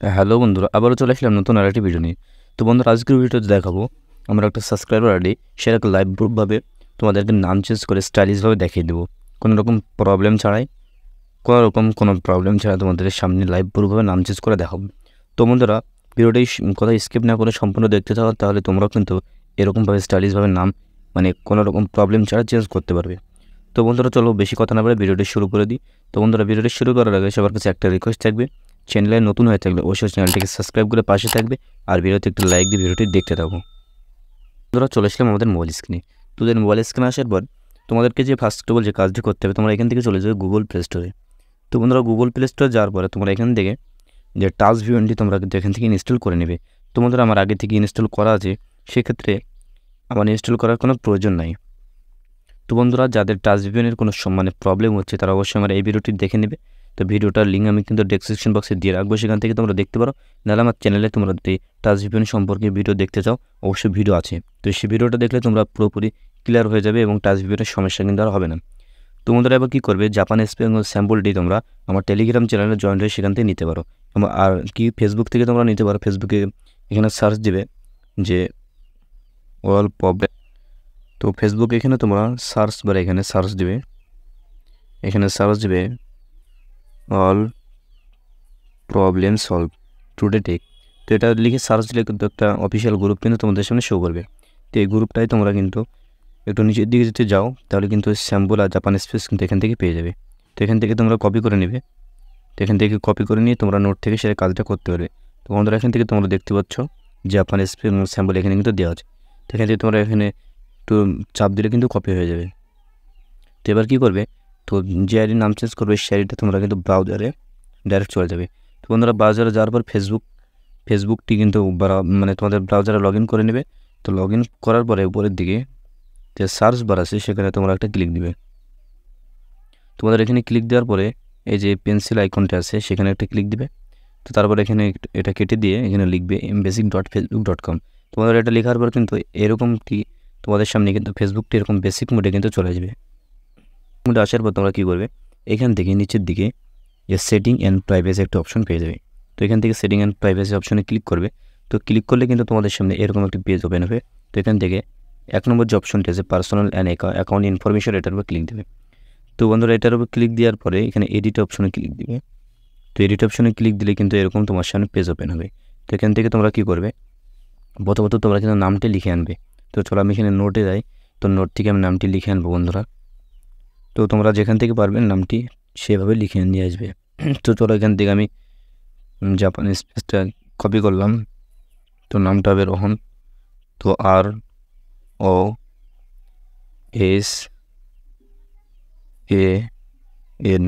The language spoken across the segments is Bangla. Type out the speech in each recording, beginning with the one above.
হ্যালো বন্ধুরা, আবারও চলে আসলাম নতুন আরেকটি ভিডিও নিয়ে। তো বন্ধুরা, আজকের ভিডিওতে দেখাবো, আমরা একটা সাবস্ক্রাইবার আইডি সেটাকে লাইভ গ্রুপভাবে তোমাদেরকে নাম চেঞ্জ করে স্টাইলিশভাবে দেখিয়ে দেবো। কোনো রকম প্রবলেম ছাড়াই, কোনো রকম কোনো প্রবলেম ছাড়া তোমাদের সামনে লাইভ গ্রুপভাবে নাম চেঞ্জ করে দেখাবো। তো বন্ধুরা, ভিডিওটি কথা স্কিপ না করে সম্পূর্ণ দেখতে থাকো, তাহলে তোমরাও কিন্তু এরকমভাবে স্টাইলিশভাবে নাম মানে কোনো রকম প্রবলেম ছাড়া চেঞ্জ করতে পারবে। তো বন্ধুরা, চলো বেশি কথা না বলে ভিডিওটি শুরু করে দিই। তো বন্ধুরা, ভিডিওটি শুরু করার আগে সবার কাছে একটা রিকোয়েস্ট থাকবে চ্যানেলে নতুন হয়ে থাকলে অবশ্যই চ্যানেলটিকে সাবস্ক্রাইব করে পাশে থাকবে আর ভিডিওতে একটু লাইক দিয়ে ভিডিওটি দেখতে থাকো। বন্ধুরা, চলে আসলাম আমাদের মোবাইল স্ক্রিনে তোদের মোবাইল স্ক্রিনে আসার পর তোমাদেরকে যে ফার্স্ট অফ অল যে কাজটি করতে হবে, তোমরা এখান থেকে চলে যাবে গুগল প্লে স্টোরে তো বন্ধুরা গুগল প্লে স্টোরে যাওয়ার পরে তোমরা এখান থেকে যে টাচ ভিউএনটি তোমরা কিন্তু এখান থেকে ইনস্টল করে নেবে। তো বন্ধুরা, আমার আগে থেকে ইনস্টল করা আছে, সেক্ষেত্রে আমার ইনস্টল করার কোনো প্রয়োজন নাই। তো বন্ধুরা, যাদের টাচ ভিউএনের কোনো মানে প্রবলেম হচ্ছে, তারা অবশ্যই আমার এই ভিডিওটি দেখে নেবে। তো ভিডিওটার লিঙ্ক আমি কিন্তু ডেসক্রিপশন বক্সে দিয়ে রাখব, সেখান থেকে তোমরা দেখতে পারো। নাহলে আমার চ্যানেলে তোমরা যদি টাচ ভিপিএন সম্পর্কে ভিডিও দেখতে চাও, অবশ্যই ভিডিও আছে। তো সেই ভিডিওটা দেখলে তোমরা পুরোপুরি ক্লিয়ার হয়ে যাবে এবং টাচ ভিপিএনের সমস্যা কিন্তু আর হবে না। তোমাদের এবার কী করবে? জাপান স্যাম্পলটি তোমরা আমার টেলিগ্রাম চ্যানেলে জয়েন হয়ে সেখান থেকে নিতে পারো। আর কি ফেসবুক থেকে তোমরা নিতে পারো? ফেসবুকে এখানে সার্চ দিবে যে অল প্রবলেম তো ফেসবুক এখানে তোমরা সার্চ বারে এখানে সার্চ দেবে। এখানে সার্চ দিবে all problem solve today tech তো এটা লিখে সার্চ দিলে কিন্তু একটা অফিসিয়াল গ্রুপ কিন্তু তোমাদের সামনে শো করবে। তো এই গ্রুপটাই তোমরা কিন্তু একটু নিচের দিকে যদি যাও, তাহলে কিন্তু স্যাম্পল আর জাপান স্পেস কিন্তু এখান থেকে পেয়ে যাবে। তো এখান থেকে তোমরা কপি করে নেবে। তো এখান থেকে কপি করে নিয়ে তোমরা নোট থেকে সেটা কাজটা করতে পারবে। তো বন্ধুরা, এখান থেকে তোমরা দেখতে পাচ্ছ জাপান স্পেস স্যাম্পল এখানে কিন্তু দেওয়া আছে। তো এখান থেকে তোমরা এখানে একটু চাপ দিলে কিন্তু কপি হয়ে যাবে। তো এবার কী করবে? তো যে আইডি নাম চেঞ্জ করবে সেই আইডিটা তোমরা কিন্তু ব্রাউজারে ডাইরেক্ট চলে যাবে। তো বন্ধুরা ব্রাউজারে যাওয়ার পর ফেসবুক ফেসবুকটি কিন্তু মানে তোমাদের ব্রাউজারে লগ করে নেবে। তো লগ করার পরে উপরের দিকে যে সার্চ বার আছে, সেখানে তোমরা একটা ক্লিক দিবে তোমাদের এখানে ক্লিক দেওয়ার পরে এই যে পেন্সিল আইকনটা আছে, সেখানে একটা ক্লিক দিবে। তো তারপর এখানে এটা কেটে দিয়ে এখানে লিখবে basic dot Facebook dot com তোমাদের এটা লেখার পর কিন্তু এরকমটি তোমাদের সামনে কিন্তু ফেসবুকটি এরকম বেসিক মোডে কিন্তু চলে আসবে। মোডে আসার পর তোমরা কী করবে? এখান থেকে নিচের দিকে যে সেটিং অ্যান্ড প্রাইভেসি একটা অপশন পেয়ে যাবে। তো এখান থেকে সেটিং অ্যান্ড প্রাইভেসি অপশনে ক্লিক করবে। তো ক্লিক করলে কিন্তু তোমাদের সামনে এরকম একটি পেজ ওপেন হবে। তো এখান থেকে এক নম্বর যে অপশনটি আছে পার্সোনাল অ্যান্ড অ্যাকাউন্ট ইনফরমেশন এটার উপর ক্লিক দেবে। তো বন্ধুরা, এটার উপর ক্লিক দেওয়ার পরে এখানে এডিট অপশনে ক্লিক দিবে। তো এডিট অপশনে ক্লিক দিলে কিন্তু এরকম তোমার সামনে পেজ ওপেন হবে। তো এখান থেকে তোমরা কী করবে? প্রথমত তোমরা কিন্তু নামটি লিখে আনবে। তো চলো আমি এখানে নোটে যাই। তো নোট থেকে আমি নামটি লিখে আনব বন্ধুরা। তো তোমরা যেখান থেকে পারবেন নামটি সেভাবে লিখে নিয়ে আসবে। তো চলো এখান থেকে আমি জাপান স্পেসটা কপি করলাম। তো নামটা হবে রোহন। তো আর, ও, এস, এ, এন।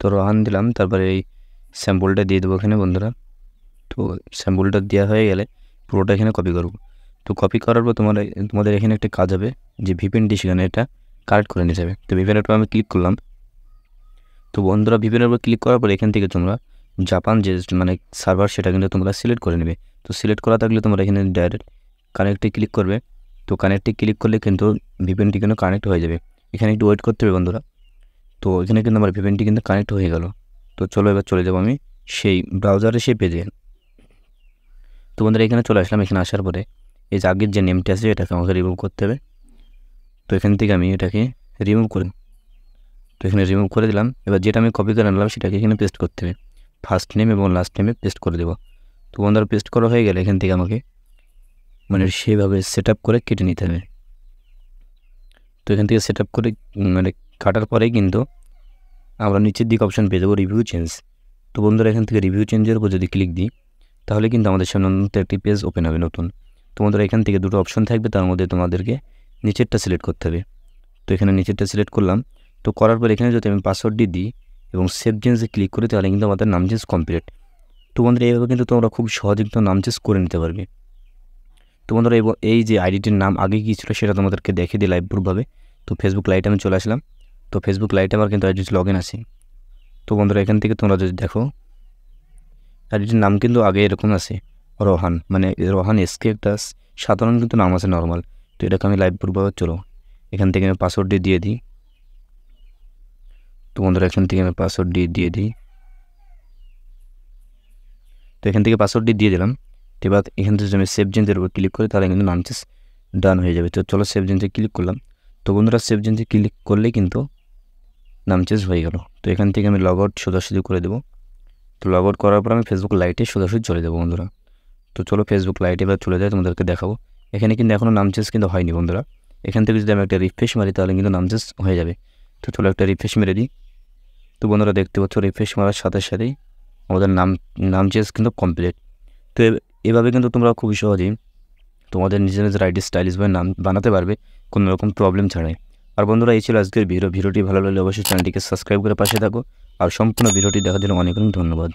তো রোহান দিলাম, তারপরে এই স্যাম্পলটা দিয়ে দেবো এখানে বন্ধুরা। তো স্যাম্পলটা দেওয়া হয়ে গেলে পুরোটা এখানে কপি করব। তো কপি করার পর তোমার, তোমাদের এখানে একটা কাজ হবে, যে ভিপেনটি সেখানে এটা কারেক্ট করে নিয়ে যাবে। তো ভিপেনের উপর আমি ক্লিক করলাম। তো বন্ধুরা ভিপেনের উপর ক্লিক করার পর এখান থেকে তোমরা জাপান যে মানে সার্ভার সেটা কিন্তু তোমরা সিলেক্ট করে নেবে। তো সিলেক্ট করা থাকলে তোমরা এখানে ডাইরেক্ট কানেক্টে ক্লিক করবে। তো কানেক্টে ক্লিক করলে কিন্তু ভিপেনটি কিন্তু কানেক্ট হয়ে যাবে। এখানে একটু ওয়েট করতে হবে বন্ধুরা। তো এখানে কিন্তু আমার ভিপেনটি কিন্তু কানেক্ট হয়ে গেল। তো চলো এবার চলে যাব আমি সেই ব্রাউজারে সেই পেজে তো বন্ধুরা, এখানে চলে আসলাম। এখানে আসার পরে এই যে আগের যে নেমটি আছে, এটাকে আমাকে রিমুভ করতে হবে। তো এখান থেকে আমি এটাকে রিমুভ করে তো এখানে রিমুভ করে দিলাম। এবার যেটা আমি কপি করে আনলাম, সেটাকে এখানে পেস্ট করতে হবে। ফার্স্ট নেম এবং লাস্ট নেমে পেস্ট করে দেবো। তো বন্ধুরা পেস্ট করা হয়ে গেলে এখান থেকে আমাকে মানে সেভাবে সেট করে কেটে নিতে হবে। তো এখান থেকে সেট করে মানে কাটার পরেই কিন্তু আমরা নিচের দিকে অপশান পেয়ে যাব রিভিউ চেঞ্জ তো বন্ধুরা, এখান থেকে রিভিউ চেঞ্জের উপর যদি ক্লিক দিই, তাহলে কিন্তু আমাদের সামনে একটি পেজ ওপেন হবে, নতুন। তোমাদের এখান থেকে দুটো অপশন থাকবে, তার মধ্যে তোমাদেরকে নিচেরটা সিলেক্ট করতে হবে। তো এখানে নিচেরটা সিলেক্ট করলাম। তো করার পর এখানে যদি আমি পাসওয়ার্ডটি দিই এবং সেভ চেঞ্জে ক্লিক করি, তাহলে কিন্তু আমাদের নাম চেঞ্জ কমপ্লিট তো বন্ধুরা, এইভাবে কিন্তু তোমরা খুব সহজে কিন্তু নাম চেঞ্জ করে নিতে পারবে। তো বন্ধুরা এই যে আইডিটির নাম আগে কী ছিল সেটা তোমাদেরকে দেখে দিই লাইভ প্রুফভাবে তো ফেসবুক লাইটে আমি চলে আসলাম। তো ফেসবুক লাইটে আমার কিন্তু আইডিটি লগ ইন আছে। তো বন্ধুরা, এখান থেকে তোমরা যদি দেখো আইডিটির নাম কিন্তু আগে এরকম আছে। রোহান মানে রোহান এসকে একটা সাধারণ কিন্তু নাম আছে নর্মাল তো এটাকে আমি লাইভ প্রুফভাবে চলো। এখান থেকে আমি পাসওয়ার্ডটি দিয়ে দিই। তো বন্ধুরা, এখান থেকে আমি পাসওয়ার্ড দিয়ে দিয়ে দিই। তো এখান থেকে পাসওয়ার্ডটি দিয়ে দিলাম। তো এবার এখান থেকে আমি সেভ চেঞ্জের উপর ক্লিক করি, তাহলে কিন্তু নাম চেঞ্জ ডান হয়ে যাবে। তো চলো সেভ চেঞ্জে ক্লিক করলাম। তো বন্ধুরা সেভ চেঞ্জে ক্লিক করলেই কিন্তু নাম চেঞ্জ হয়ে গেল। তো এখান থেকে আমি লগ আউট সোজাসুজি করে দেবো। তো লগ আউট করার পর আমি ফেসবুক লাইটে সোজাসুজি চলে যাব বন্ধুরা। তো চলো ফেসবুক লাইটে এবার চলে যায় তোমাদেরকে দেখাবো। এখানে কিন্তু এখনও নাম চেঞ্জ কিন্তু হয়নি, বন্ধুরা। এখান থেকে যদি আমি একটা রিফ্রেশ মারি, তাহলে কিন্তু নাম চেঞ্জ হয়ে যাবে। তো চলো একটা রিফ্রেশ মেরে দিই। তো বন্ধুরা, দেখতে পাচ্ছ রিফ্রেশ মারার সাথে সাথেই আমাদের নাম নাম চেঞ্জ কিন্তু কমপ্লিট তো এভাবে কিন্তু তোমরা খুবই সহজেই তোমাদের নিজের নিজের আইডি স্টাইলিশভাবে নাম বানাতে পারবে, কোনো রকম প্রবলেম ছাড়াই। আর বন্ধুরা, এই ছিল আজকের ভিডিও। ভিডিওটি ভালো লাগলে অবশ্যই চ্যানেলটিকে সাবস্ক্রাইব করে পাশে থাকো। আর সম্পূর্ণ ভিডিওটি দেখার জন্য অনেক অনেক ধন্যবাদ।